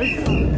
おい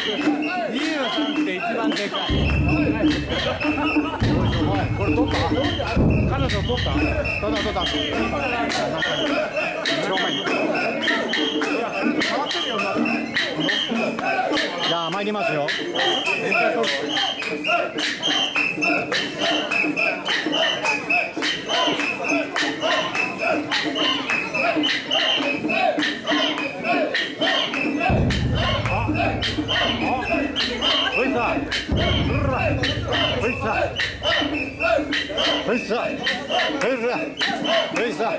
23って一番でかい。これ取った彼女取った取った取った正面に触ってるよじゃあ参りますよおいさほらおいさ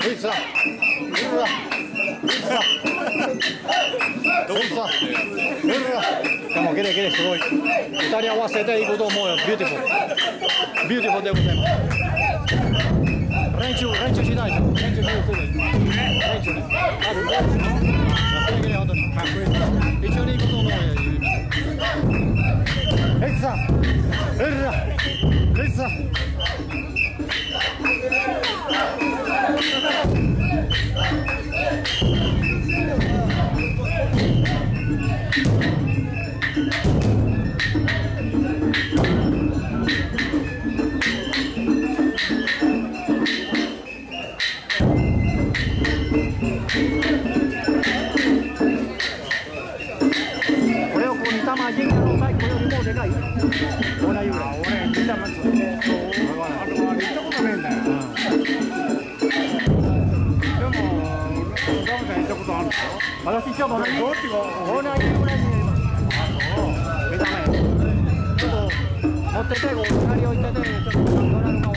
おいさほらどうさほらでもゲレゲレすごい二人合わせていくと思うよ。ビューティフルビューティフルでございます。練習練習しないと。練習するする練習ねあるやってくれ本当にかっこいい一緒に行くと。思うよレッツさんレッツさんレッツさんかい同じぐらい俺は行ったことねえんだよ。でもザムさん行ったことあるんですよ私行ったことない。どっちが同じぐらい。に見た目ちょっと持っててこう光を行っててちょっとどうなるかわ